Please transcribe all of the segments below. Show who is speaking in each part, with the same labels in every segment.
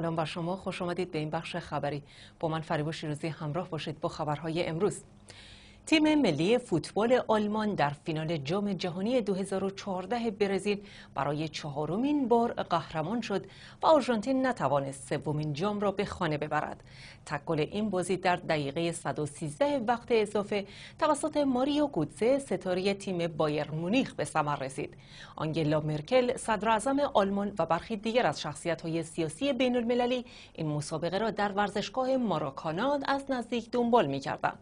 Speaker 1: سلام بر شما. خوش آمدید به این بخش خبری. با من فریبا شیرازی همراه باشید با خبرهای امروز. تیم ملی فوتبال آلمان در فینال جام جهانی 2014 برزیل برای چهارمین بار قهرمان شد و آرژانتین نتوانست سومین جام را به خانه ببرد. تکل این بازی در دقیقه 113 وقت اضافه توسط ماریو گوتزه ستاره تیم بایر مونیخ به ثمر رسید. آنگلا مرکل صدر اعظم آلمان و برخی دیگر از شخصیت سیاسی بین المللی این مسابقه را در ورزشگاه ماراکانا از نزدیک دنبال می کردن.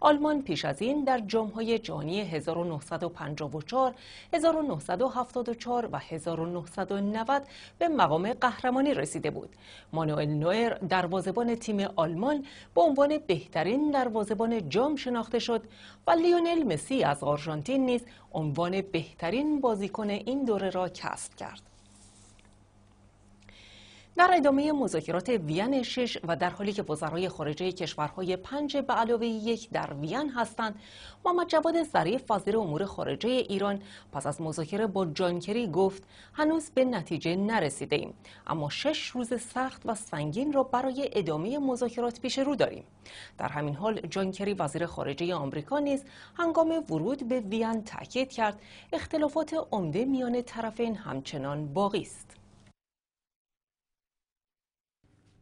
Speaker 1: آلمان پیش از این در جامهای جهانی 1954 1974 و 1990 به مقام قهرمانی رسیده بود. مانوئل نوئر دروازه‌بان تیم آلمان به عنوان بهترین دروازه‌بان جام شناخته شد و لیونل مسی از آرژانتین نیز عنوان بهترین بازیکن این دوره را کسب کرد. در ادامه مذاکرات وین شش و در حالی که وزرای خارجه کشورهای پنج به علاوه یک در وین هستند محمد جواد ظریف وزیر امور خارجه ایران پس از مذاکره با جانکری گفت هنوز به نتیجه نرسیده ایم. اما شش روز سخت و سنگین را برای ادامه مذاکرات پیش رو داریم. در همین حال جانکری وزیر خارجه آمریکا نیز هنگام ورود به وین تاکید کرد اختلافات عمده میان طرفین همچنان باقی است.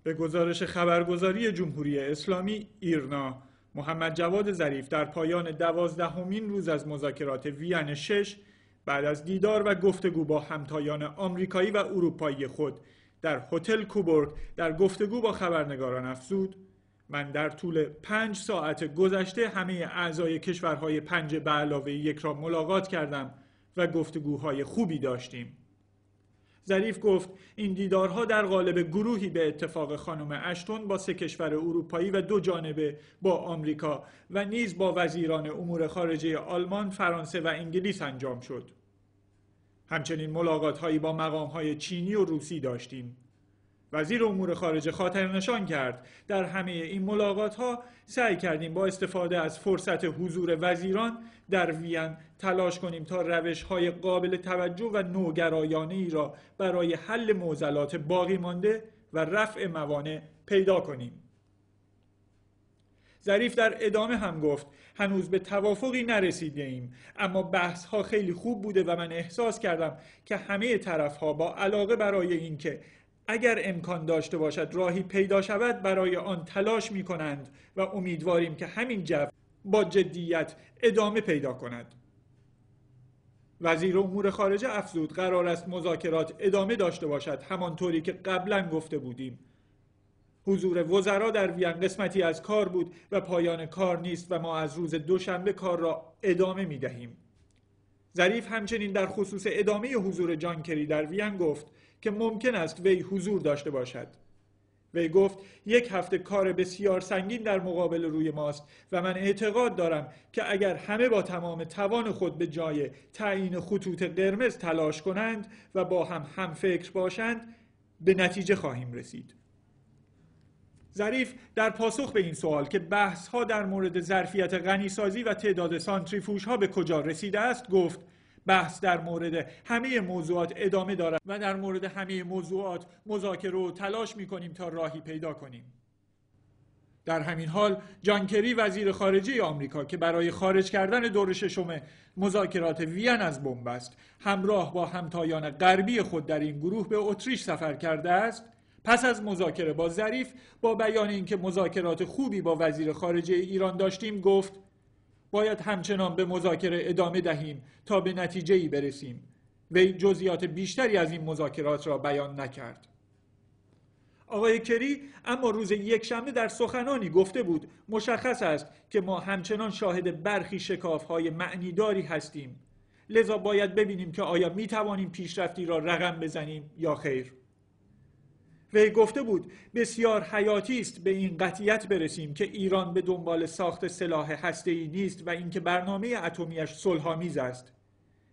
Speaker 2: به گزارش خبرگزاری جمهوری اسلامی ایرنا. محمد جواد ظریف در پایان دوازدهمین روز از مذاکرات وین شش بعد از دیدار و گفتگو با همتایان آمریکایی و اروپایی خود در هتل کوبورگ در گفتگو با خبرنگاران افزود. من در طول پنج ساعت گذشته همه اعضای کشورهای پنج به علاوه یک را ملاقات کردم و گفتگوهای خوبی داشتیم. ظریف گفت این دیدارها در قالب گروهی به اتفاق خانم اشتون با سه کشور اروپایی و دو جانبه با آمریکا و نیز با وزیران امور خارجه آلمان، فرانسه و انگلیس انجام شد. همچنین ملاقات هایی با مقام های چینی و روسی داشتیم. وزیر امور خارجه خاطر نشان کرد. در همه این ملاقات ها سعی کردیم با استفاده از فرصت حضور وزیران در وین تلاش کنیم تا روش های قابل توجه و نوگرایانه ای را برای حل معضلات باقی مانده و رفع موانع پیدا کنیم. ظریف در ادامه هم گفت هنوز به توافقی نرسیده ایم اما بحث ها خیلی خوب بوده و من احساس کردم که همه طرف ها با علاقه برای اینکه اگر امکان داشته باشد راهی پیدا شود برای آن تلاش می کنند و امیدواریم که همین جو با جدیت ادامه پیدا کند. وزیر امور خارجه افزود قرار است مذاکرات ادامه داشته باشد همانطوری که قبلا گفته بودیم. حضور وزرا در وین قسمتی از کار بود و پایان کار نیست و ما از روز دوشنبه کار را ادامه می دهیم ظریف همچنین در خصوص ادامه حضور جانکری در وین گفت که ممکن است وی حضور داشته باشد. وی گفت یک هفته کار بسیار سنگین در مقابل روی ماست و من اعتقاد دارم که اگر همه با تمام توان خود به جای تعیین خطوط قرمز تلاش کنند و با هم هم فکر باشند به نتیجه خواهیم رسید. ظریف در پاسخ به این سوال که بحث ها در مورد ظرفیت غنیسازی و تعداد سانتریفوژ ها به کجا رسیده است گفت بحث در مورد همه موضوعات ادامه دارد و در مورد همه موضوعات مذاکره و تلاش می کنیم تا راهی پیدا کنیم. در همین حال جانکری وزیر خارجه آمریکا که برای خارج کردن دور ششم مذاکرات وین از بمب است همراه با همتایان غربی خود در این گروه به اتریش سفر کرده است پس از مذاکره با ظریف با بیان اینکه مذاکرات خوبی با وزیر خارجه ایران داشتیم گفت باید همچنان به مذاکره ادامه دهیم تا به نتیجه ای برسیم وی جزئیات بیشتری از این مذاکرات را بیان نکرد. آقای کری اما روز یکشنبه در سخنانی گفته بود مشخص است که ما همچنان شاهد برخی شکاف های معنیداری هستیم. لذا باید ببینیم که آیا می توانیم پیشرفتی را رقم بزنیم یا خیر. وی گفته بود بسیار حیاتی است به این قطیت برسیم که ایران به دنبال ساخت سلاح هسته‌ای نیست و اینکه برنامه اتمیش صلحآمیز است.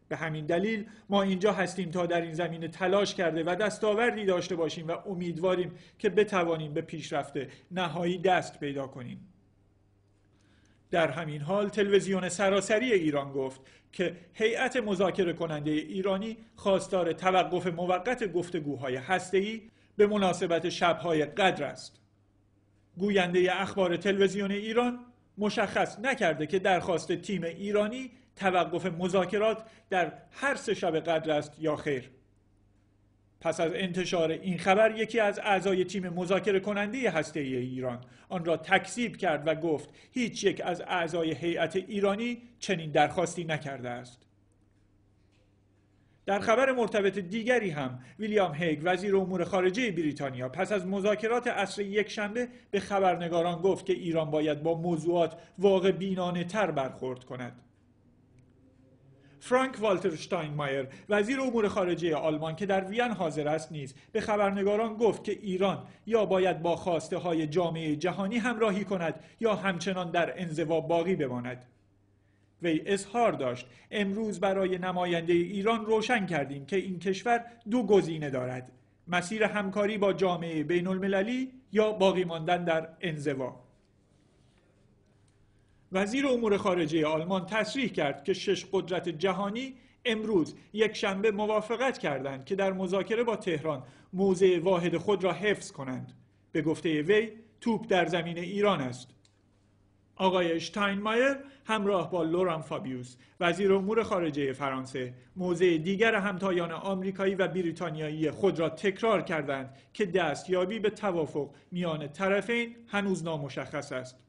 Speaker 2: به همین دلیل ما اینجا هستیم تا در این زمینه تلاش کرده و دستاوردی داشته باشیم و امیدواریم که بتوانیم به پیشرفت نهایی دست پیدا کنیم. در همین حال تلویزیون سراسری ایران گفت که هیئت مذاکره کننده ایرانی خواستار توقف موقت گفتگوهای هسته‌ای به مناسبت شبهای قدر است. گوینده اخبار تلویزیون ایران مشخص نکرده که درخواست تیم ایرانی توقف مذاکرات در هر سه شب قدر است یا خیر. پس از انتشار این خبر یکی از اعضای تیم مذاکره کننده هسته ای ایران آن را تکذیب کرد و گفت هیچ یک از اعضای هیئت ایرانی چنین درخواستی نکرده است. در خبر مرتبط دیگری هم ویلیام هیگ وزیر امور خارجه بریتانیا پس از مذاکرات عصر یک شنبه به خبرنگاران گفت که ایران باید با موضوعات واقع بینانه تر برخورد کند. فرانک والتر شتاینمایر وزیر امور خارجه آلمان که در وین حاضر است نیز به خبرنگاران گفت که ایران یا باید با خواسته های جامعه جهانی همراهی کند یا همچنان در انزوا باقی بماند. وی اظهار داشت. امروز برای نماینده ایران روشن کردیم که این کشور دو گزینه دارد. مسیر همکاری با جامعه بین المللی یا باقی ماندن در انزوا. وزیر امور خارجه آلمان تصریح کرد که شش قدرت جهانی امروز یک شنبه موافقت کردند که در مذاکره با تهران موضع واحد خود را حفظ کنند. به گفته وی توپ در زمین ایران است. آقای شتاینمایر همراه با لوران فابیوس وزیر امور خارجه فرانسه موضع دیگر همتایان آمریکایی و بریتانیایی خود را تکرار کردند که دستیابی به توافق میان طرفین هنوز نامشخص است.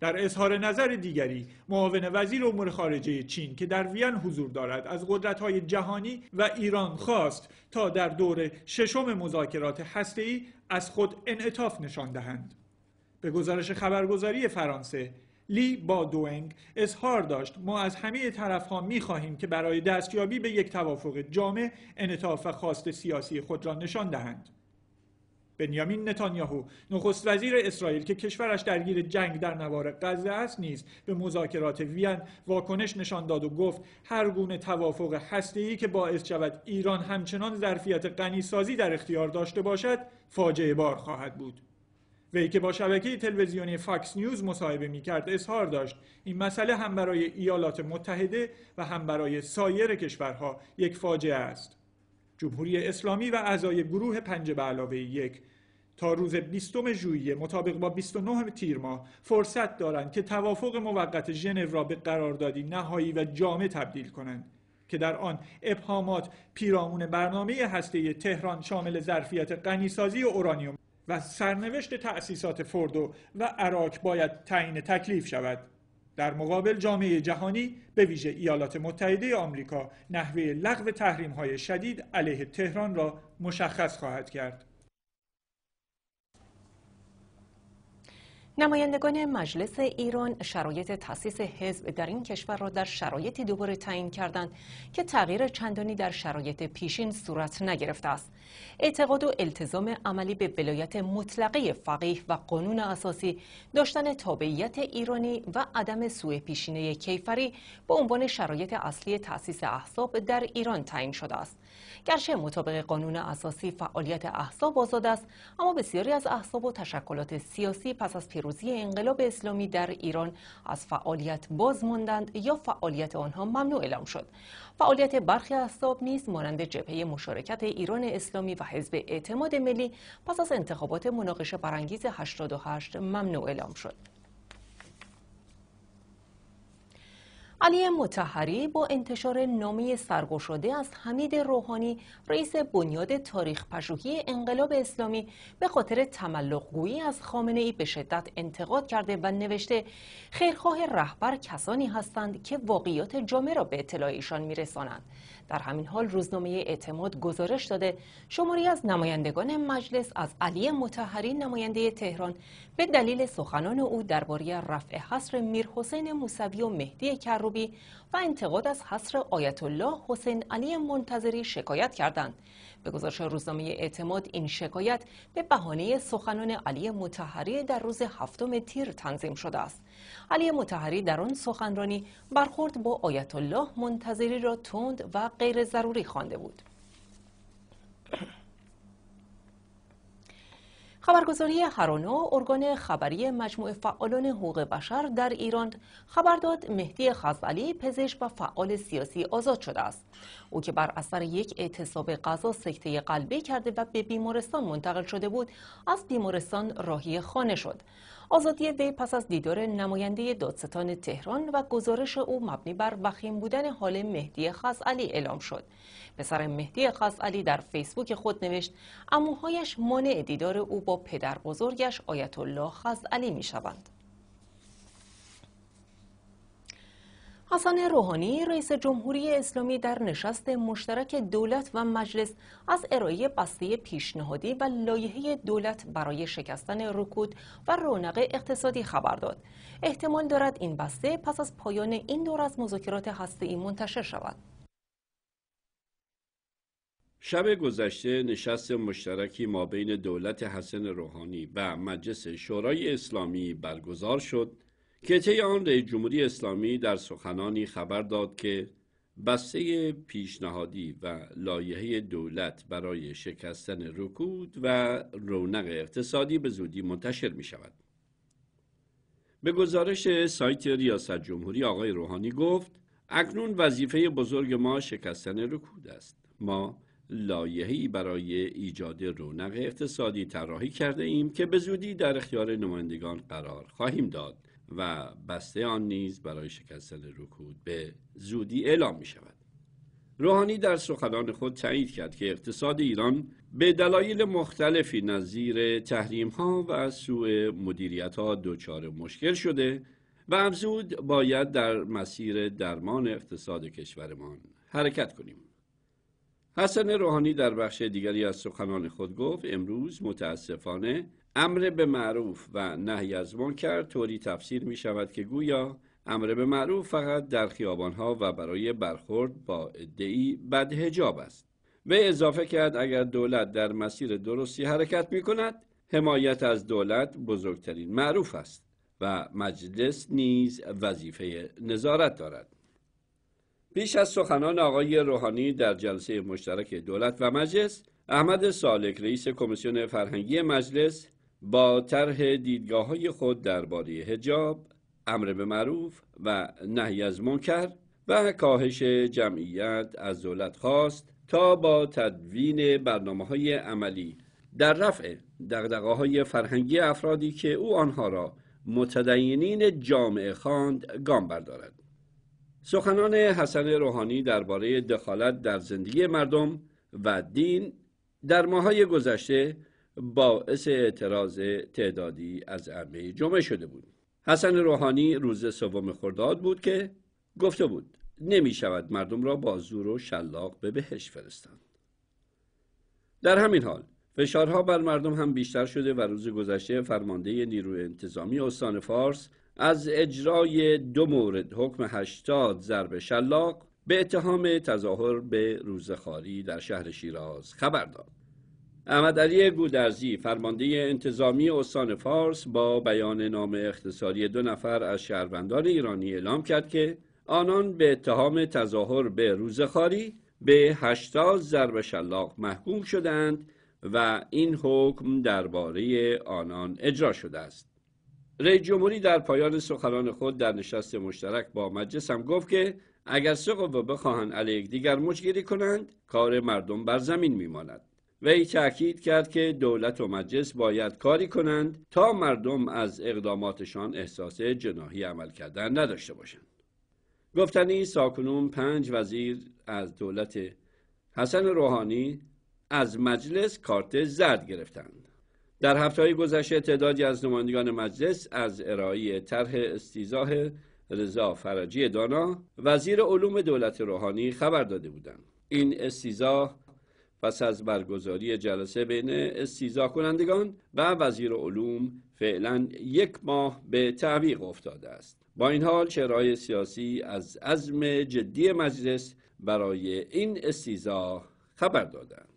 Speaker 2: در اظهار نظر دیگری معاون وزیر امور خارجه چین که در وین حضور دارد از قدرت‌های جهانی و ایران خواست تا در دور ششم مذاکرات هسته‌ای از خود انعطاف نشان دهند. به گزارش خبرگزاری فرانسه لی با دوئنگ اظهار داشت ما از همه طرفها می خواهیم که برای دستیابی به یک توافق جامع انعطاف و خواست سیاسی خود را نشان دهند. بنیامین نتانیاهو نخست وزیر اسرائیل که کشورش درگیر جنگ در نوار غزه است نیز به مذاکرات وین واکنش نشان داد و گفت هر گونه توافق هسته‌ای که باعث شود ایران همچنان ظرفیت غنیسازی در اختیار داشته باشد فاجعه بار خواهد بود. وی که با شبکه تلویزیونی فاکس نیوز مصاحبه می کرد اظهار داشت این مسئله هم برای ایالات متحده و هم برای سایر کشورها یک فاجعه است. جمهوری اسلامی و اعضای گروه پنج به علاوه یک تا روز 20 ژوئیه مطابق با 29 تیر ماه فرصت دارند که توافق موقت ژنو را به قراردادی نهایی و جامع تبدیل کنند که در آن ابهامات پیرامون برنامه هسته تهران شامل ظرفیت غنیسازی اورانیوم و سرنوشت تأسیسات فردو و عراق باید تعیین تکلیف شود. در مقابل جامعه جهانی به ویژه ایالات متحده آمریکا نحوه لغو تحریم های شدید علیه تهران را مشخص خواهد کرد.
Speaker 1: نمایندگان مجلس ایران شرایط تاسیس حزب در این کشور را در شرایطی دوباره تعیین کردند که تغییر چندانی در شرایط پیشین صورت نگرفته است. اعتقاد و التزام عملی به ولایت مطلقه فقیه و قانون اساسی داشتن تابعیت ایرانی و عدم سوء پیشینه کیفری به عنوان شرایط اصلی تاسیس احزاب در ایران تعیین شده است. گرچه مطابق قانون اساسی فعالیت احزاب آزاد است اما بسیاری از احزاب و تشکلات سیاسی پس از پیروزی انقلاب اسلامی در ایران از فعالیت باز ماندند یا فعالیت آنها ممنوع اعلام شد. فعالیت برخی احزاب نیز مانند جبهه مشارکت ایران اسلامی و حزب اعتماد ملی پس از انتخابات مناقشه برانگیز 88 ممنوع اعلام شد. علی متحری با انتشار نامه سرگشاده از حمید روحانی رئیس بنیاد تاریخ پژوهی انقلاب اسلامی به خاطر تملق گویی از خامنه ای به شدت انتقاد کرده و نوشته خیرخواه رهبر کسانی هستند که واقعیات جامعه را به اطلاع ایشان میرسانند. در همین حال روزنامه اعتماد گزارش داده شماری از نمایندگان مجلس از علی متحری نماینده تهران به دلیل سخنان او درباره رفع حصر میر حسین موسوی و مهدی کروبی و انتقاد از حصر آیت الله حسین علی منتظری شکایت کردند. به گزارش روزنامه اعتماد این شکایت به بهانه سخنان علی متحری در روز هفتم تیر تنظیم شده است. علی متحری در آن سخنرانی برخورد با آیت الله منتظری را تند و غیر ضروری خوانده بود. خبرگزاری هرانو ارگان خبری مجموعه فعالان حقوق بشر در ایران. خبر داد مهدی خزعلی پزشک و فعال سیاسی آزاد شده است. او که بر اثر یک اعتصاب غذا سکته قلبی کرده و به بیمارستان منتقل شده بود از بیمارستان راهی خانه شد. آزادی وی پس از دیدار نماینده دادستان تهران و گزارش او مبنی بر وخیم بودن حال مهدی خزعلی اعلام شد. پسر مهدی خزعلی در فیسبوک خود نوشت اموهایش مانع دیدار او با پدر بزرگش آیت الله خزعلی می شوند. حسن روحانی رئیس جمهوری اسلامی در نشست مشترک دولت و مجلس از ارائه بسته پیشنهادی و لایحه دولت برای شکستن رکود و رونق اقتصادی خبر داد. احتمال دارد این بسته پس از پایان این دور از مذاکرات هسته‌ای منتشر شود.
Speaker 3: شب گذشته نشست مشترکی ما بین دولت حسن روحانی و مجلس شورای اسلامی برگزار شد که طی آن رئیس جمهوری اسلامی در سخنانی خبر داد که بسته پیشنهادی و لایحه دولت برای شکستن رکود و رونق اقتصادی به زودی منتشر می شود. به گزارش سایت ریاست جمهوری آقای روحانی گفت اکنون وظیفه بزرگ ما شکستن رکود است. ما لایحه‌ای برای ایجاد رونق اقتصادی طراحی کرده ایم که به زودی در اختیار نمایندگان قرار خواهیم داد و بسته آن نیز برای شکستن رکود به زودی اعلام می شود. روحانی در سخنان خود تایید کرد که اقتصاد ایران به دلایل مختلفی نظیر تحریم ها و سوء مدیریت ها دچار مشکل شده و افزود باید در مسیر درمان اقتصاد کشورمان حرکت کنیم. حسن روحانی در بخش دیگری از سخنان خود گفت امروز متاسفانه امر به معروف و نهی از منکر طوری تفسیر می شود که گویا امر به معروف فقط در خیابانها و برای برخورد با ادعی بدهجاب است. و اضافه کرد اگر دولت در مسیر درستی حرکت می کند حمایت از دولت بزرگترین معروف است و مجلس نیز وظیفه نظارت دارد. پیش از سخنان آقای روحانی در جلسه مشترک دولت و مجلس احمد سالک رئیس کمیسیون فرهنگی مجلس با طرح دیدگاه های خود درباره حجاب، امر به معروف و نهی از منکر و کاهش جمعیت از دولت خواست تا با تدوین برنامه های عملی در رفع دقدقه های فرهنگی افرادی که او آنها را متدینین جامعه خواند گام بردارد. سخنان حسن روحانی درباره دخالت در زندگی مردم و دین در ماهای گذشته باعث اعتراض تعدادی از عمه جمعه شده بود. حسن روحانی روز سوم خرداد بود که گفته بود نمی شود مردم را با زور و شلاق به بهش فرستند. در همین حال فشارها بر مردم هم بیشتر شده و روز گذشته فرمانده نیروی انتظامی استان فارس از اجرای دو مورد حکم هشتاد ضرب شلاق به اتهام تظاهر به روزخاری در شهر شیراز خبر داد. احمد علی گودرزی فرمانده انتظامی استان فارس با بیان نام اختصاری دو نفر از شهروندان ایرانی اعلام کرد که آنان به اتهام تظاهر به روزخاری به هشتاد ضرب شلاق محکوم شدند و این حکم درباره آنان اجرا شده است. رئیس جمهوری در پایان سخنان خود در نشست مشترک با مجلس هم گفت که اگر سه قوه بخواهند علیه دیگر مجگیری کنند کار مردم بر زمین میماند. وی تاکید کرد که دولت و مجلس باید کاری کنند تا مردم از اقداماتشان احساس جناهی عمل کردن نداشته باشند. گفتنی ساکنون پنج وزیر از دولت حسن روحانی از مجلس کارت زرد گرفتند. در هفته های گذشته تعدادی از نمایندگان مجلس از ارائه طرح استیزاه رضا فرجی دانا وزیر علوم دولت روحانی خبر داده بودند. این استیزاه پس از برگزاری جلسه بین استیزا کنندگان و وزیر علوم فعلا یک ماه به تعویق افتاده است. با این حال چهرهای سیاسی از عزم جدی مجلس برای این استیزا خبر دادند.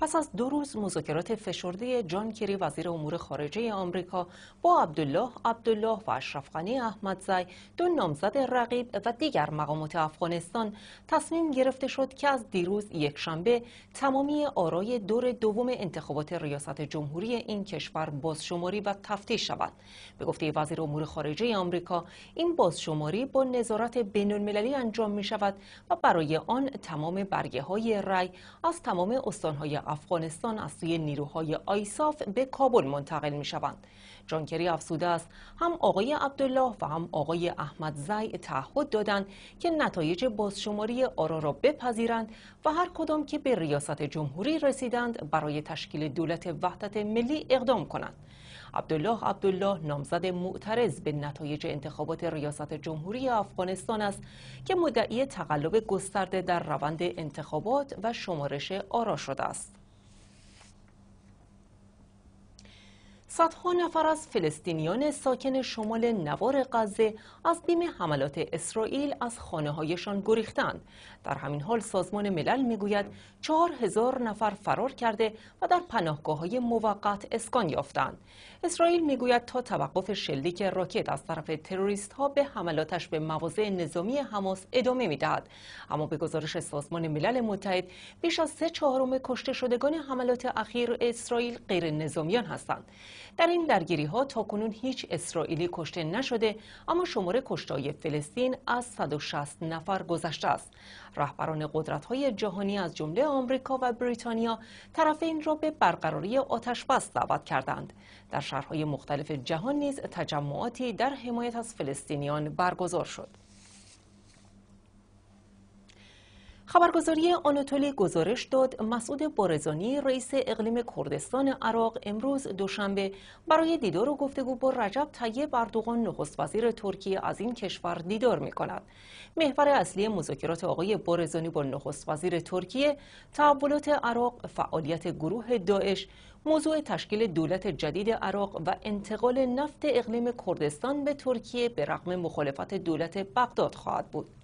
Speaker 1: پس از دو روز مذاکرات فشرده جان کری وزیر امور خارجه آمریکا با عبدالله عبدالله و اشرف غنی احمدزی دو نامزد رقیب و دیگر مقامات افغانستان تصمیم گرفته شد که از دیروز یک شنبه تمامی آرای دور دوم انتخابات ریاست جمهوری این کشور بازشماری و تفتیش شود. به گفته وزیر امور خارجه آمریکا این بازشماری با نظارت بین المللی انجام می شود و برای آن تمام برگه های رای از تمام استانهای افغانستان از سوی نیروهای آیساف به کابل منتقل می شوند. جانکری افسوده است هم آقای عبدالله و هم آقای احمد زی تعهد دادند که نتایج بازشماری آرا را بپذیرند و هر کدام که به ریاست جمهوری رسیدند برای تشکیل دولت وحدت ملی اقدام کنند. عبدالله عبدالله نامزد معترض به نتایج انتخابات ریاست جمهوری افغانستان است که مدعی تقلب گسترده در روند انتخابات و شمارش آرا شده است. صدها نفر از فلسطینیان ساکن شمال نوار غزه از بیم حملات اسرائیل از خانه هایشان گریختند. در همین حال سازمان ملل می‌گوید چهار هزار نفر فرار کرده و در پناهگاه های موقت اسکان یافتند. اسرائیل می‌گوید تا توقف شلیک راکت از طرف تروریست ها به حملاتش به مواضع نظامی حماس ادامه می‌دهد اما به گزارش سازمان ملل متحد بیش از سه چهارم کشته شدگان حملات اخیر اسرائیل غیر نظامیان هستند در این درگیری ها تا کنون هیچ اسرائیلی کشته نشده اما شمار کشتهای فلسطین از 160 نفر گذشته است. رهبران قدرت های جهانی از جمله آمریکا و بریتانیا طرفین را به برقراری آتش بس دعوت کردند. در شهرهای مختلف جهان نیز تجمعاتی در حمایت از فلسطینیان برگزار شد. خبرگزاری آناتولی گزارش داد مسعود بارزانی رئیس اقلیم کردستان عراق امروز دوشنبه برای دیدار و گفتگو با رجب طیب اردوغان نخست وزیر ترکیه از این کشور دیدار می کند. محور اصلی مذاکرات آقای بارزانی با نخست وزیر ترکیه تحولات عراق فعالیت گروه داعش موضوع تشکیل دولت جدید عراق و انتقال نفت اقلیم کردستان به ترکیه به رغم مخالفت دولت بغداد خواهد بود.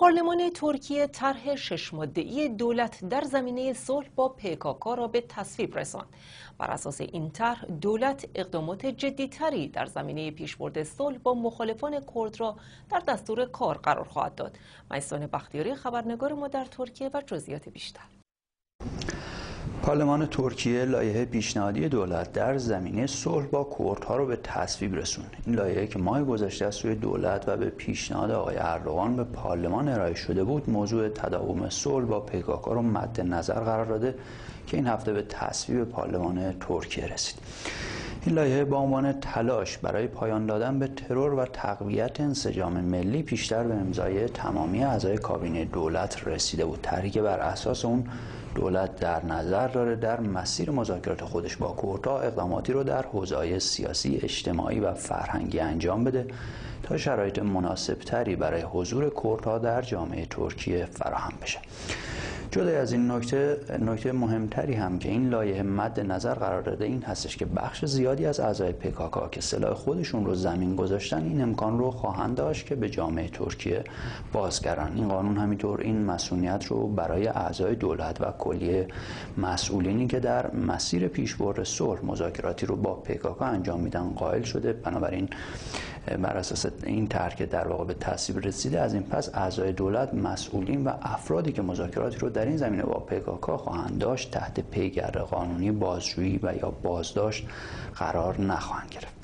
Speaker 1: پارلمان ترکیه طرح شش ماده‌ای دولت در زمینه صلح با پکاکا را به تصویب رساند. بر اساس این طرح دولت اقدامات جدیتری در زمینه پیشبرد صلح با مخالفان کرد را در دستور کار قرار خواهد داد. میسان بختیاری خبرنگار ما در ترکیه و جزئیات بیشتر.
Speaker 4: پارلمان ترکیه لایحه پیشنهادی دولت در زمینه صلح با کردها رو به تصویب رسوند. این لایحه که ماه گذشته از سوی دولت و به پیشنهاد آقای اردوغان به پارلمان ارائه شده بود موضوع تداوم صلح با پیکاکا رو مد نظر قرار داده که این هفته به تصویب پارلمان ترکیه رسید. این لایحه با عنوان تلاش برای پایان دادن به ترور و تقویت انسجام ملی پیشتر به امضای تمامی اعضای کابینه دولت رسیده بود. که بر اساس اون دولت در نظر داره در مسیر مذاکرات خودش با کردها اقداماتی رو در حوزه‌های سیاسی، اجتماعی و فرهنگی انجام بده تا شرایط مناسبتری برای حضور کردها در جامعه ترکیه فراهم بشه. جدا از این نکته نکته مهمتری هم که این لایحه مد نظر قرار داده این هستش که بخش زیادی از اعضای پکاکا که سلاح خودشون رو زمین گذاشتن این امکان رو خواهند داشت که به جامعه ترکیه بازگران این قانون همینطور این مسئولیت رو برای اعضای دولت و کلیه مسئولینی که در مسیر پیشبرد صلح مذاکراتی رو با پکاکا انجام میدن قائل شده. بنابراین بر اساس این طرح که در واقع به تصویب رسیده. از این پس اعضای دولت مسئولین و افرادی که مذاکراتی رو در این زمینه با پکاکا خواهند داشت تحت پیگرد قانونی بازجویی و یا بازداشت قرار نخواهند گرفت.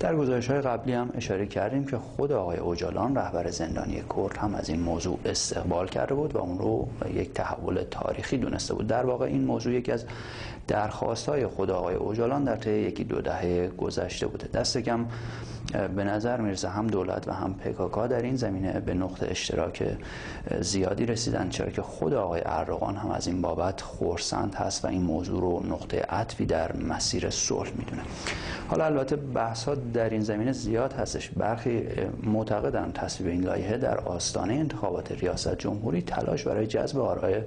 Speaker 4: در گزارش های قبلی هم اشاره کردیم که خود آقای اوجالان رهبر زندانی کرد هم از این موضوع استقبال کرده بود و اون رو یک تحول تاریخی دونسته بود. در واقع این موضوع یکی از درخواست های خود آقای اوجالان در طی یکی دو دهه گذشته بوده. دست کم به نظر می‌رسه هم دولت و هم پکاکا در این زمینه به نقطه اشتراک زیادی رسیدن چرا که خود آقای اردوغان هم از این بابت خورسند هست و این موضوع رو نقطه عطفی در مسیر صلح می‌دونه. حالا البته بحث ها در این زمینه زیاد هستش. برخی معتقدن تصویب این لایحه در آستانه انتخابات ریاست جمهوری تلاش برای جذب آرای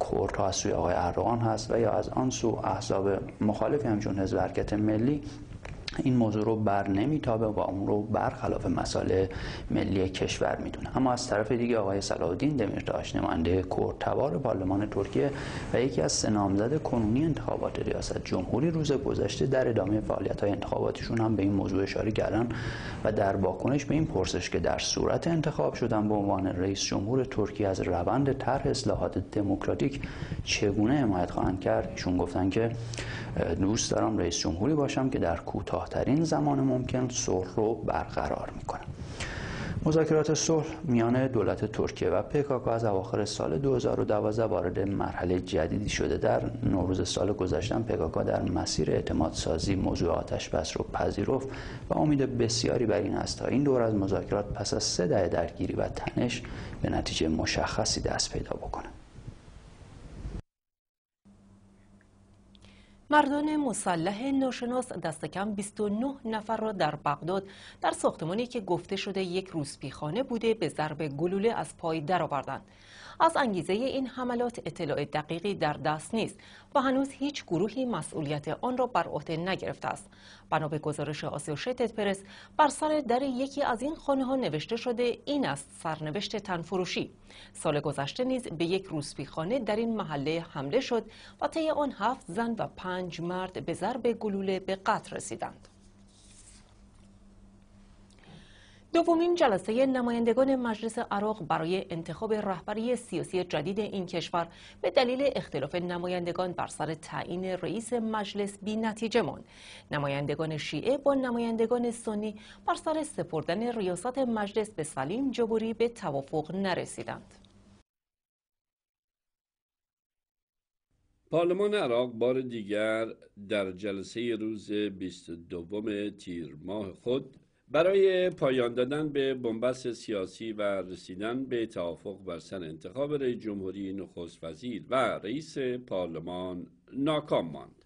Speaker 4: کردها از سوی آقای اردوغان هست و یا از آن سو احزاب مخالفی همچون حزب حرکت ملی این موضوع رو بر نمیتابه و اون رو برخلاف مسائل ملی کشور می‌دونه. اما از طرف دیگه آقای صلاح الدین دمیرتاش نماینده کردتبار پارلمان ترکیه و یکی از سه نامزد کنونی انتخابات ریاست جمهوری روز گذشته در ادامه فعالیت های انتخاباتیشون هم به این موضوع اشاره کردن و در واکنش به این پرسش که در صورت انتخاب شدن به عنوان رئیس جمهور ترکیه از روند طرح اصلاحات دموکراتیک چگونه حمایت خواهند کرد ایشون گفتن که دوست دارم رئیس جمهوری باشم که در کوتاهترین زمان ممکن صلح رو برقرار می‌کنم. مذاکرات صلح میان دولت ترکیه و پکاک از اواخر سال 2012 وارد مرحله جدیدی شده. در نوروز سال گذشته پکاک در مسیر اعتماد سازی موضوع آتش بس رو پذیرفت و امید بسیاری بر این است تا این دور از مذاکرات پس از سه دهه درگیری و تنش به نتیجه مشخصی دست پیدا بکنه.
Speaker 1: مردان مسلح ناشناس دست کم 29 نفر را در بغداد در ساختمانی که گفته شده یک روسپیخانه بوده به ضرب گلوله از پای درآوردند. از انگیزه این حملات اطلاع دقیقی در دست نیست و هنوز هیچ گروهی مسئولیت آن را بر عهده نگرفته است. بنا به گزارش آسوشیتد پرس بر سر در یکی از این خانه ها نوشته شده این است سرنوشت تنفروشی. سال گذشته نیز به یک روسپیخانه در این محله حمله شد و طی آن هفت زن و پنج مرد به ضرب گلوله به قتل رسیدند. دومین جلسه نمایندگان مجلس عراق برای انتخاب رهبری سیاسی جدید این کشور به دلیل اختلاف نمایندگان بر سر تعیین رئیس مجلس بی نتیجه ماند. نمایندگان شیعه با نمایندگان سنی بر سر سپردن ریاست مجلس به سلیم جبوری به توافق نرسیدند.
Speaker 3: پارلمان عراق بار دیگر در جلسه روز 22 تیر ماه خود برای پایان دادن به بنبست سیاسی و رسیدن به توافق بر سر انتخاب رئیس جمهوری نخست وزیر و رئیس پارلمان ناکام ماند.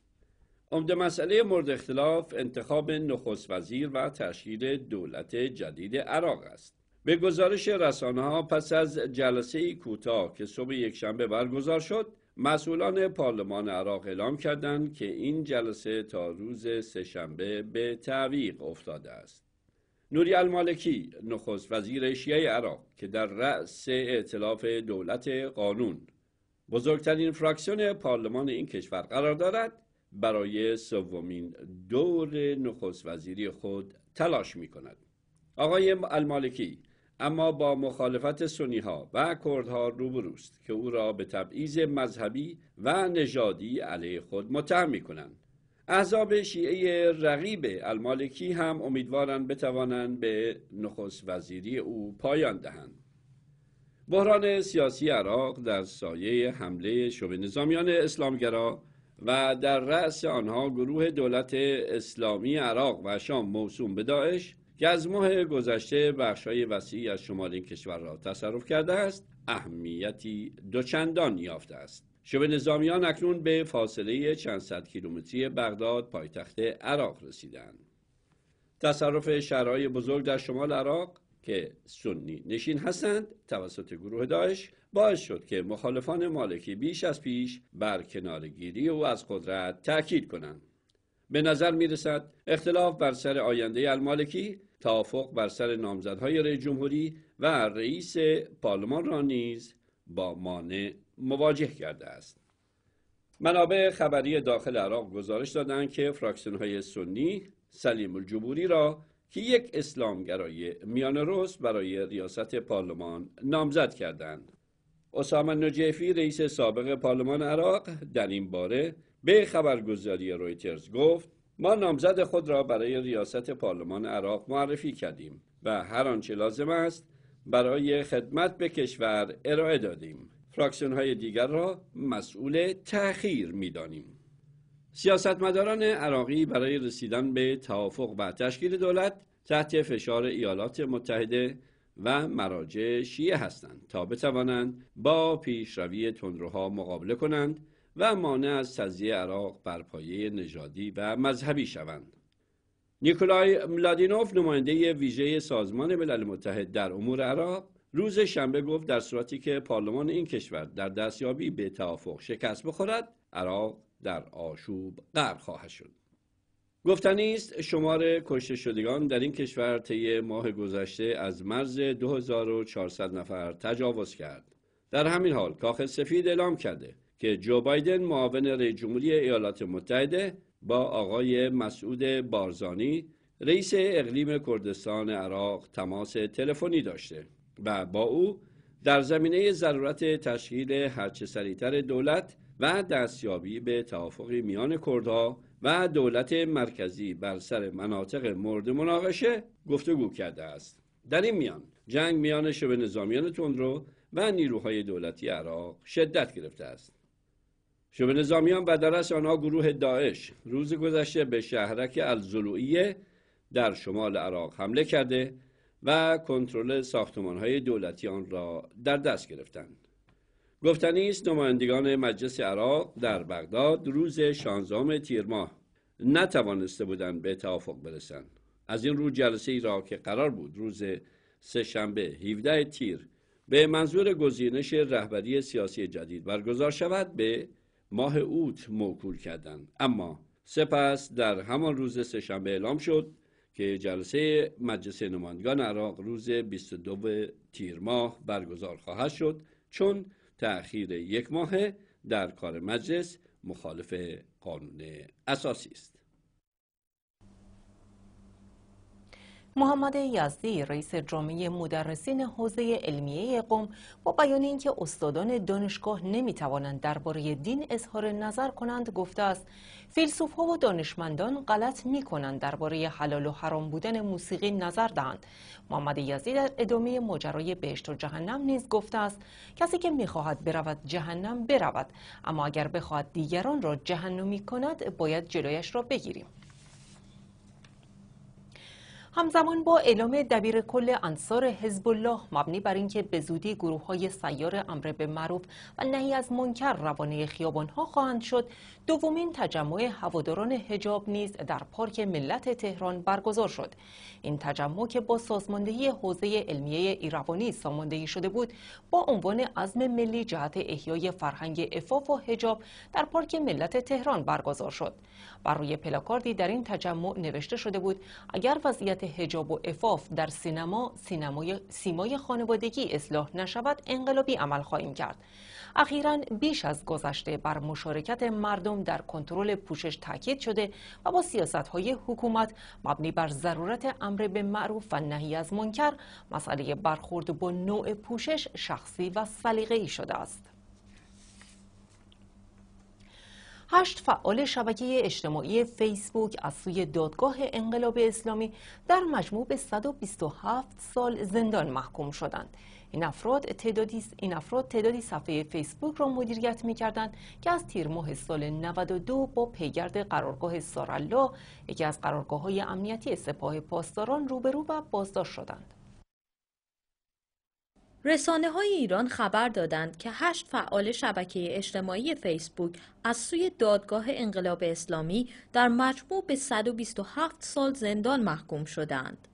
Speaker 3: عمده مسئله مورد اختلاف انتخاب نخست وزیر و تشکیل دولت جدید عراق است. به گزارش رسانه ها پس از جلسه کوتاه که صبح یکشنبه برگزار شد، مسئولان پارلمان عراق اعلام کردند که این جلسه تا روز سهشنبه به تعویق افتاده است. نوری المالکی نخست وزیر شیعه عراق که در رأس ائتلاف دولت قانون بزرگترین فراکسیون پارلمان این کشور قرار دارد برای سومین دور نخست وزیری خود تلاش می کند. آقای المالکی اما با مخالفت سنی ها و کردها روبروست که او را به تبعیض مذهبی و نژادی علیه خود متهم می کنند. احزاب شیعه رقیب المالکی هم امیدوارند بتوانند به نخست وزیری او پایان دهند. بحران سیاسی عراق در سایه حمله شبه نظامیان اسلامگرا و در رأس آنها گروه دولت اسلامی عراق و شام موسوم به داعش که از ماه گذشته بخشای وسیعی از شمال این کشور را تصرف کرده است اهمیتی دوچندان یافته است شبه نظامیان اکنون به فاصله چند صد کیلومتری بغداد پایتخت عراق رسیدند. تصرف شهرهای بزرگ در شمال عراق که سنی نشین هستند توسط گروه داعش باعث شد که مخالفان مالکی بیش از پیش بر کنارگیری او از قدرت تاکید کنند. به نظر می رسد اختلاف بر سر آینده المالکی توافق بر سر نامزدهای رئیس جمهوری و رئیس پارلمان را نیز با مانع مواجه کرده است منابع خبری داخل عراق گزارش دادند که فراکسیون های سنی سلیم الجبوری را که یک اسلامگرای میان روز برای ریاست پارلمان نامزد کردند. اسامه نجیفی رئیس سابق پارلمان عراق در این باره به خبرگزاری رویترز گفت ما نامزد خود را برای ریاست پارلمان عراق معرفی کردیم و هر آنچه لازم است برای خدمت به کشور ارائه دادیم. فراکسیون های دیگر را مسئول تأخیر می‌دانیم. سیاستمداران عراقی برای رسیدن به توافق و تشکیل دولت تحت فشار ایالات متحده و مراجع شیعه هستند تا بتوانند با پیشروی تندروها مقابله کنند و مانع از تزیه عراق بر پایه نژادی و مذهبی شوند. نیکولای ملادینوف نماینده ویژه سازمان ملل متحد در امور عراق روز شنبه گفت در صورتی که پارلمان این کشور در دستیابی به توافق شکست بخورد عراق در آشوب غرق خواهد شد گفتنی است شمار کشته شدگان در این کشور طی ماه گذشته از مرز 2400 نفر تجاوز کرد. در همین حال کاخ سفید اعلام کرده که جو بایدن معاون رئیس جمهوری ایالات متحده با آقای مسعود بارزانی رئیس اقلیم کردستان عراق تماس تلفنی داشته و با او در زمینه ضرورت تشکیل هرچه سریعتر دولت و دستیابی به توافقی میان کردها و دولت مرکزی بر سر مناطق مورد مناقشه گفتگو کرده است. در این میان جنگ میان شبه نظامیان تندرو و نیروهای دولتی عراق شدت گرفته است. شبه نظامیان و در آنها گروه داعش روز گذشته به شهرک الزلوئیه در شمال عراق حمله کرده و کنترل های دولتی آن را در دست گرفتند. گفتنی است نمایندگان مجلس عراق در بغداد روز 16 تیر ماه نتوانسته بودند به توافق برسند. از این رو جلسه ای را که قرار بود روز سهشنبه 17 تیر به منظور گزینش رهبری سیاسی جدید برگزار شود به ماه اوت موکول کردند اما سپس در همان روز سهشنبه اعلام شد که جلسه مجلس نمایندگان عراق روز 22 تیر ماه برگزار خواهد شد چون تأخیر یک ماه در کار مجلس مخالف قانون اساسی است.
Speaker 1: محمد یزدی رئیس جامعه مدرسین حوزه علمیه قوم با بیان اینکه استادان دانشگاه نمی‌توانند درباره دین اظهار نظر کنند گفته است فیلسوف ها و دانشمندان غلط می کنند درباره حلال و حرام بودن موسیقی نظر دهند. محمد یزدی در ادامه ماجرای بهشت و جهنم نیز گفته است کسی که می‌خواهد برود جهنم برود اما اگر بخواهد دیگران را جهنمی کند باید جلویش را بگیریم. همزمان با اعلام دبیر کل انصار حزب الله مبنی بر اینکه به زودی گروه های سیار امر به معروف و نهی از منکر روانه خیابان ها خواهند شد. دومین تجمع هواداران حجاب نیز در پارک ملت تهران برگزار شد. این تجمع که با سازماندهی حوزه علمیه ایروانی ساماندهی شده بود با عنوان عزم ملی جهت احیای فرهنگ افاف و حجاب در پارک ملت تهران برگزار شد. بر روی پلاکاردی در این تجمع نوشته شده بود اگر وضعیت حجاب و افاف در سینما سینمای سیمای خانوادگی اصلاح نشود انقلابی عمل خواهیم کرد. اخیرا بیش از گذشته بر مشارکت مردم در کنترل پوشش تاکید شده و با سیاست های حکومت مبنی بر ضرورت امر به معروف و نهی از منکر مسئله برخورد با نوع پوشش شخصی و سلیقه‌ای شده است. هشت فعال شبکه اجتماعی فیسبوک از سوی دادگاه انقلاب اسلامی در مجموع به 127 سال زندان محکوم شدند. این افراد تعدادی این افراد تعدادی صفحه فیسبوک را مدیریت می‌کردند که از تیر ماه سال 92 با پیگرد قرارگاه سارالله یکی از قرارگاه‌های امنیتی سپاه پاسداران روبرو و بازداشت شدند.
Speaker 5: رسانه های ایران خبر دادند که هشت فعال شبکه اجتماعی فیسبوک از سوی دادگاه انقلاب اسلامی در مجموع به 127 سال زندان محکوم شدند.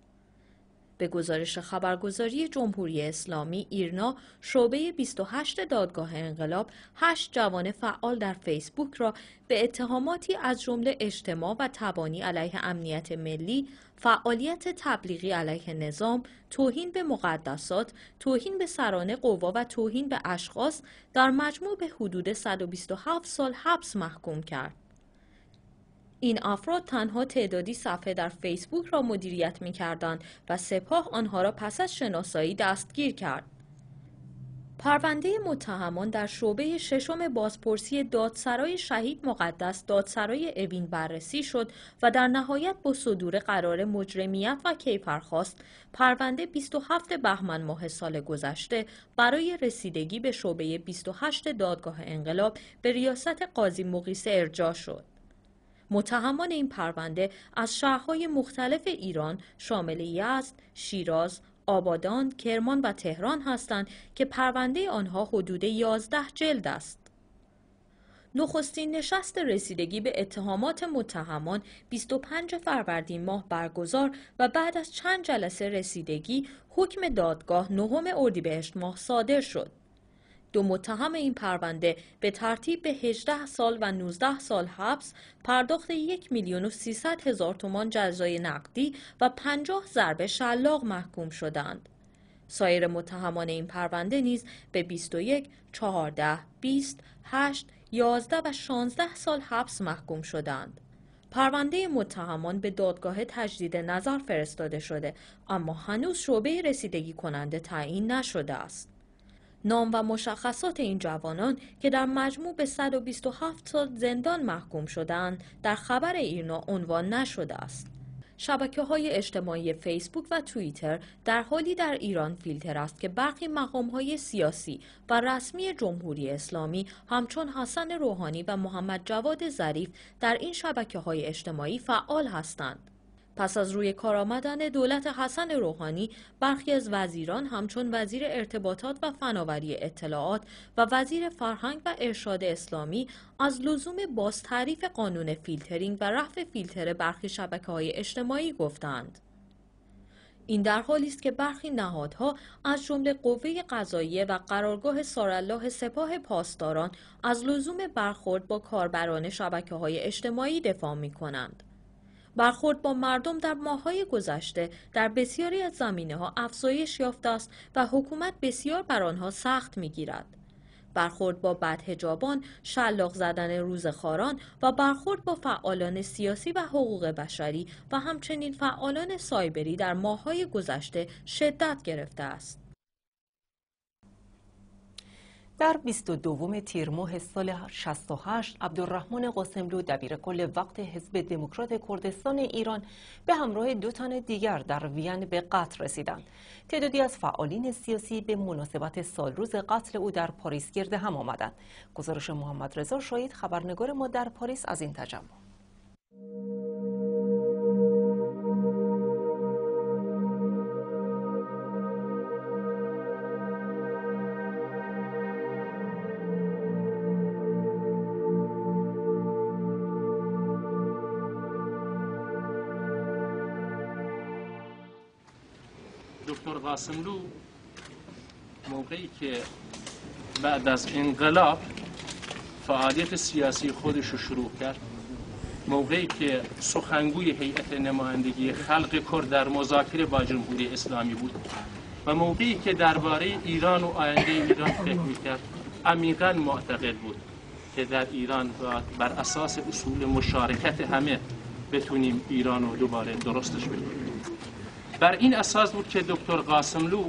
Speaker 5: به گزارش خبرگزاری جمهوری اسلامی ایرنا شعبه 28 دادگاه انقلاب هشت جوان فعال در فیسبوک را به اتهاماتی از جمله اجتماع و تبانی علیه امنیت ملی، فعالیت تبلیغی علیه نظام، توهین به مقدسات، توهین به سرانه قوا و توهین به اشخاص در مجموع به حدود 127 سال حبس محکوم کرد. این افراد تنها تعدادی صفحه در فیسبوک را مدیریت می کردند و سپاه آنها را پس از شناسایی دستگیر کرد. پرونده متهمان در شعبه ششم بازپرسی دادسرای شهید مقدس دادسرای اوین بررسی شد و در نهایت با صدور قرار مجرمیت و کیفرخواست پرونده 27 بهمن ماه سال گذشته برای رسیدگی به شعبه 28 دادگاه انقلاب به ریاست قاضی مقیس ارجاع شد. متهمان این پرونده از شهرهای مختلف ایران شامل یزد، شیراز، آبادان، کرمان و تهران هستند که پرونده آنها حدود 11 جلد است. نخستین نشست رسیدگی به اتهامات متهمان 25 فروردین ماه برگزار و بعد از چند جلسه رسیدگی حکم دادگاه نهم اردیبهشت ماه صادر شد. دو متهم این پرونده به ترتیب به 18 سال و 19 سال حبس پرداخت یک میلیون و 300 هزار تومان جزای نقدی و 50 ضربه شلاق محکوم شدند. سایر متهمان این پرونده نیز به 21 14 20 8 11 و 16 سال حبس محکوم شدند. پرونده متهمان به دادگاه تجدید نظر فرستاده شده اما هنوز شعبه رسیدگی کننده تعیین نشده است. نام و مشخصات این جوانان که در مجموع به 127 سال زندان محکوم شدند در خبر ایرنا عنوان نشده است. شبکه های اجتماعی فیسبوک و توییتر در حالی در ایران فیلتر است که برخی مقام های سیاسی و رسمی جمهوری اسلامی همچون حسن روحانی و محمد جواد ظریف در این شبکه های اجتماعی فعال هستند. پس از روی کار آمدن دولت حسن روحانی برخی از وزیران همچون وزیر ارتباطات و فناوری اطلاعات و وزیر فرهنگ و ارشاد اسلامی از لزوم باز تعریف قانون فیلترینگ و رفع فیلتر برخی شبکه های اجتماعی گفتند. این در حالی است که برخی نهادها از جمله قوه قضاییه و قرارگاه سارالله سپاه پاسداران از لزوم برخورد با کاربران شبکه های اجتماعی دفاع می کنند. برخورد با مردم در ماههای گذشته در بسیاری از زمینه ها افزایش یافته است و حکومت بسیار بر آنها سخت می‌گیرد. برخورد با بدهجابان، شلاق زدن روزخاران و برخورد با فعالان سیاسی و حقوق بشری و همچنین فعالان سایبری در ماههای گذشته شدت گرفته است.
Speaker 1: در 22 تیر ماه سال 68 عبدالرحمن قاسملو دبیر کل وقت حزب دموکرات کردستان ایران به همراه دو تن دیگر در وین به قتل رسیدند. تعدادی از فعالین سیاسی به مناسبت سالروز قتل او در پاریس گرد هم آمدند. گزارش محمد رضا شاید خبرنگار ما در پاریس از این تجمع
Speaker 6: قاسملو موقعی که بعد از انقلاب فعالیت سیاسی خودش رو شروع کرد. موقعی که سخنگوی هیئت نمایندگی خلق کرد در مذاکره با جمهوری اسلامی بود و موقعی که درباره ایران و آینده ایران فکر می‌کرد عمیقا معتقد بود که در ایران بر اساس اصول مشارکت همه بتونیم ایران رو دوباره درستش بکنیم. بر این اساس بود که دکتر قاسملو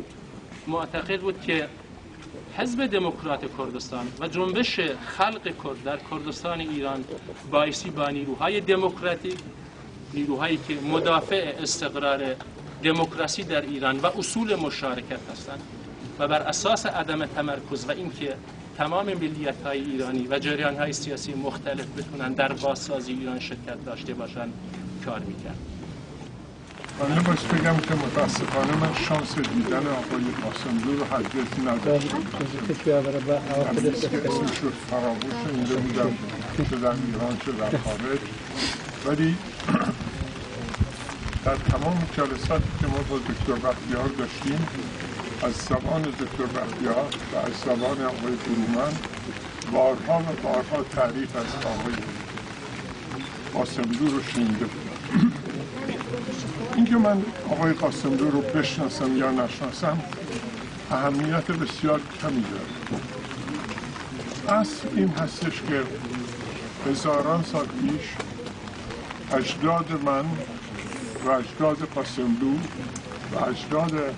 Speaker 6: معتقد بود که حزب دموکرات کردستان و جنبش خلق کرد در کردستان ایران بایسی با نیروهای دموکراتیک نیروهایی که مدافع استقرار دموکراسی در ایران و اصول مشارکت هستند و بر اساس عدم تمرکز و اینکه تمام ملیت های ایرانی و جریان های سیاسی مختلف بتونن در بازسازی ایران شرکت داشته باشند کار می‌کرد.
Speaker 7: من باش بگم که متاسفانه من شانس دیدن آقای قاسملو رو هرگز نداشتم اسمش رو فراموش شنیده بودم چه در ایران چه در خارج. ولی در تمام جلساتی که ما با دکتر بختیار داشتیم از زبان دکتر بختیار و از زبان آقای برومن بارها و بارها تعریف از آقای قاسملو رو شنیده بودم. اینکه من آقای قاسملو رو بشناسم یا نشناسم اهمیت بسیار کمی داره. اصل این هستش که هزاران سال پیش اجداد من و اجداد قاسملو و اجداد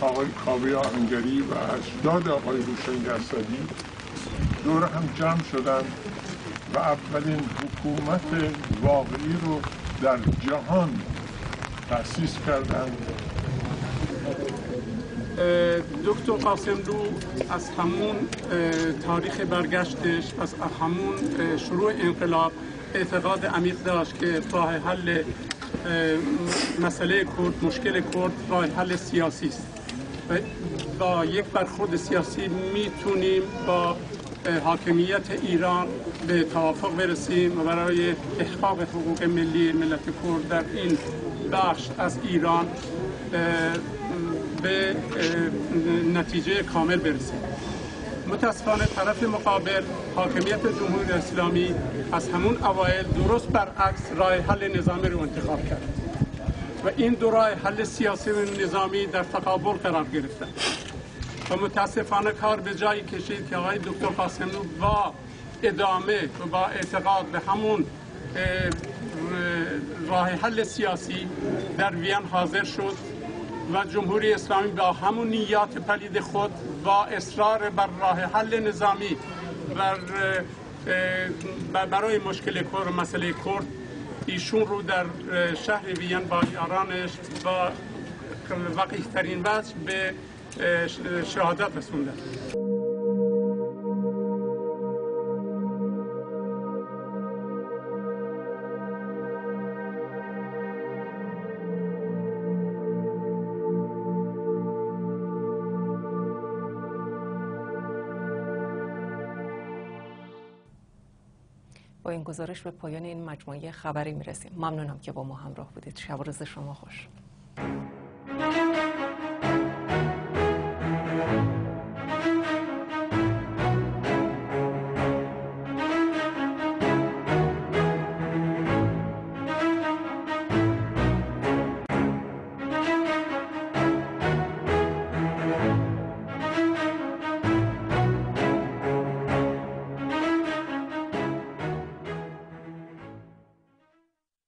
Speaker 7: آقای کاوی آهنگری و اجداد آقای روشن اسدی دور هم جمع شدن و اولین حکومت واقعی رو در جهان تأسیس کردن
Speaker 8: دکتر قاسملو از همون تاریخ برگشتش از همون شروع انقلاب اعتقاد عمیق داشت که راه حل مسئله کرد مشکل کرد راه حل سیاسی است. و با یک برخورد سیاسی می‌تونیم با حاکمیت ایران به توافق برسیم و برای احقاق حقوق ملی ملت کرد در این بخش از ایران به نتیجه کامل برسیم. متاسفانه طرف مقابل حاکمیت جمهوری اسلامی از همون اوایل درست برعکس راه حل نظامی رو انتخاب کرد و این دو راه حل سیاسی و نظامی در تقابل قرار گرفته. و متاسفانه کار به جایی کشید که آقای دکتر قاسملو با ادامه و با اعتقاد به همون راه حل سیاسی در وین حاضر شد و جمهوری اسلامی با همون نیات پلید خود با اصرار بر راه حل نظامی بر برای مشکل کرد مسئله کرد ایشون رو در شهر وین با یارانش با وقیح ترین وجه به شهادت رسونده
Speaker 1: این گزارش به پایان این مجموعه خبری می‌رسیم. ممنونم که با ما همراه بودید. شب روز شما خوش.